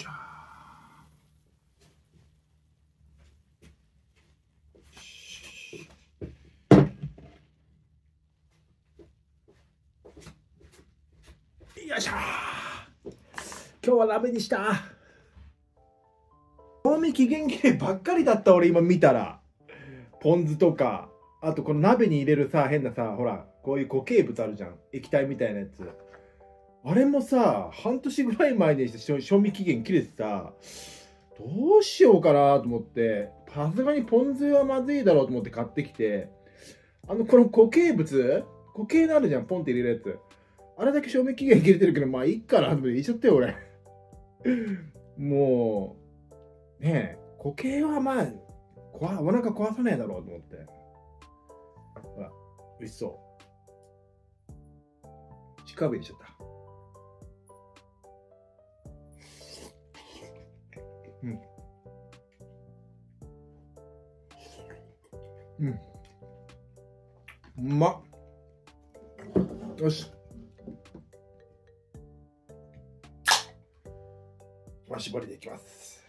しょよいしょ。今日は鍋にした。賞味期限切ればっかりだった俺今見たら。ポン酢とか。あとこの鍋に入れるさ変なさほらこういう固形物あるじゃん。液体みたいなやつ。あれもさ半年ぐらい前にして賞味期限切れてさどうしようかなと思ってさすがにポン酢はまずいだろうと思って買ってきてあのこの固形物固形のあるじゃんポンって入れるやつ。あれだけ賞味期限切れてるけどまあいいかなと思って入れちゃったよ俺。もうねえ固形はまあお腹壊さないだろうと思って。ほら美味しそう。近くにしちゃっうん。うん。うまっ。よし。まあ絞りでいきます。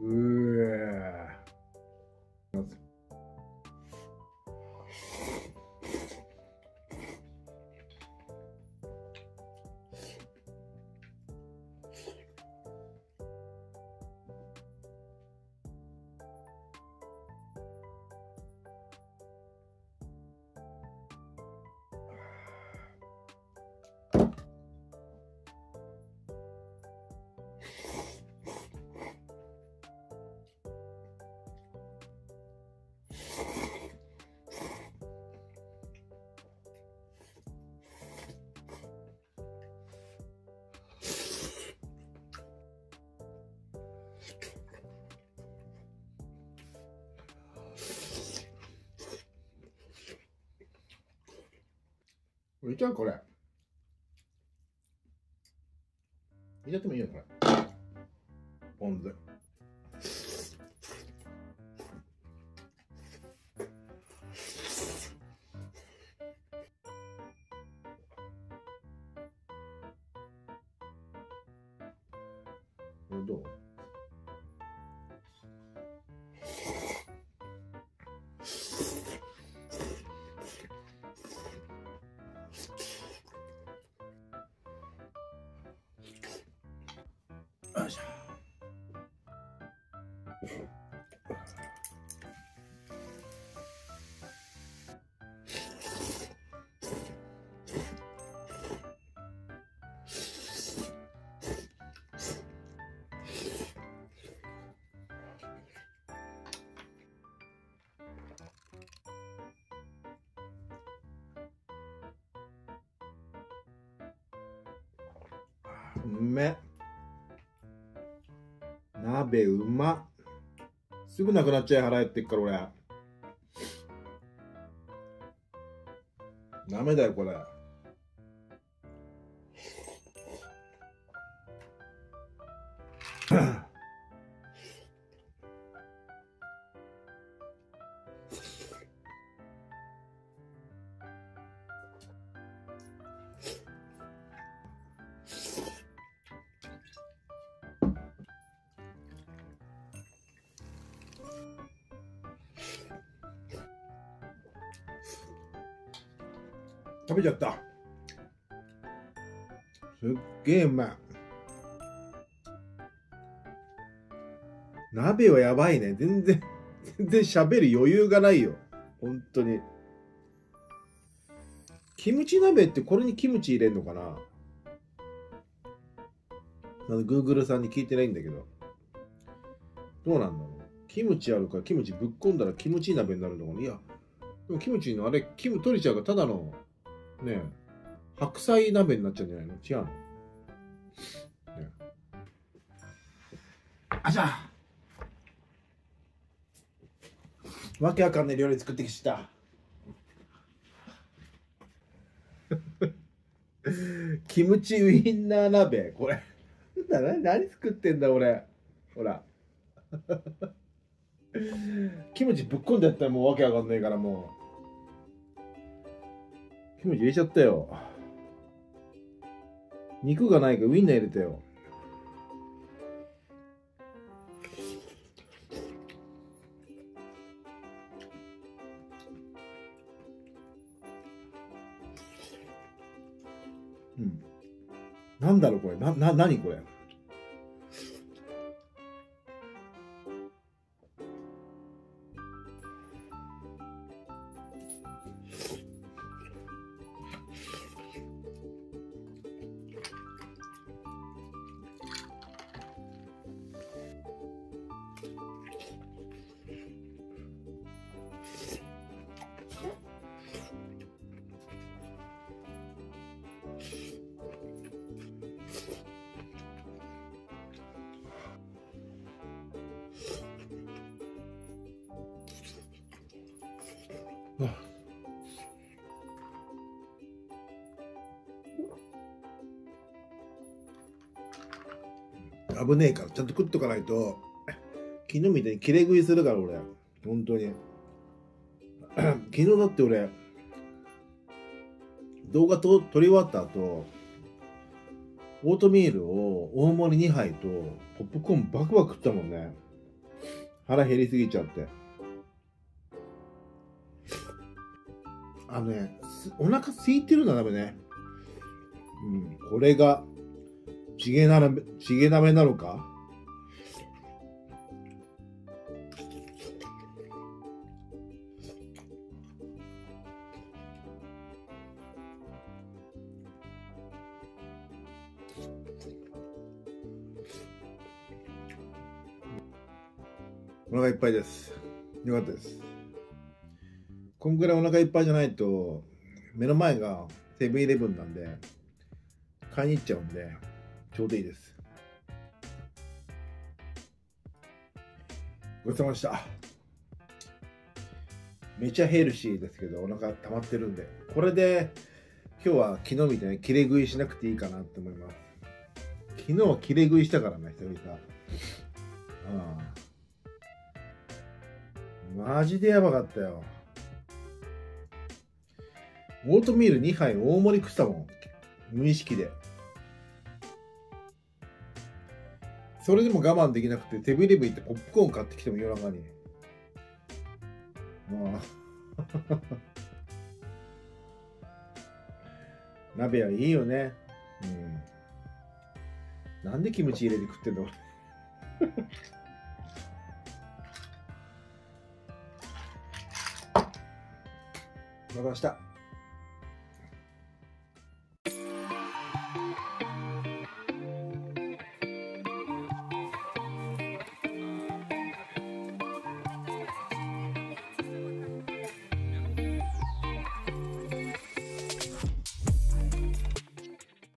うー。入れちゃうこれ。入れてもいいよこれ。ポン酢。れどう？よいしょ。め鍋うま。すぐなくなっちゃい腹減ってっから俺。ダメだよこれ。食べちゃった。すっげえうまい。鍋はやばいね。全然全然喋る余裕がないよ。本当に。キムチ鍋ってこれにキムチ入れんのかな？まだ Google さんに聞いてないんだけど。どうなんだろう。キムチあるからキムチぶっ込んだらキムチ鍋になるのかな？いやでもキムチのあれキム取れちゃうからただのね白菜鍋になっちゃうんじゃないの？違うの、ね、あじゃあ。わけわかんない料理作ってきた。キムチウインナー鍋。これ。何何作ってんだ俺。ほら。キムチぶっこんでやったらもうわけわかんないからもう。キムチ入れちゃったよ。肉がないからウインナー入れたよ。うん。なんだろうこれ。な、な、なにこれ？危ねえからちゃんと食っとかないと昨日みたいに切れ食いするから俺。本当に。昨日だって俺動画と撮り終わった後オートミールを大盛り2杯とポップコーンバクバク食ったもんね。腹減りすぎちゃって。あのねお腹空いてるのはダメねうんこれがチゲなめ、チゲ鍋なのか？お腹いっぱいです。よかったです。こんぐらいお腹いっぱいじゃないと、目の前がセブンイレブンなんで、買いに行っちゃうんで、ちょうどいいです。ごちそうさまでした。めちゃヘルシーですけど、お腹溜まってるんで、これで今日は昨日みたいに切れ食いしなくていいかなって思います。昨日は切れ食いしたからね、久々。ああマジでやばかったよ。オートミール2杯大盛り食ったもん。無意識で。それでも我慢できなくて、手ブレブ行ってポップコーン買ってきても夜中に。まあ。鍋はいいよね。うん。なんでキムチ入れて食ってんの また明日。